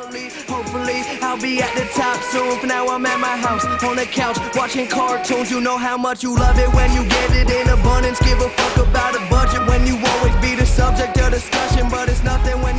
Hopefully, I'll be at the top soon. For now, I'm at my house, on the couch, watching cartoons. You know how much you love it when you get it in abundance. Give a fuck about a budget when you always be the subject of discussion, but it's nothing when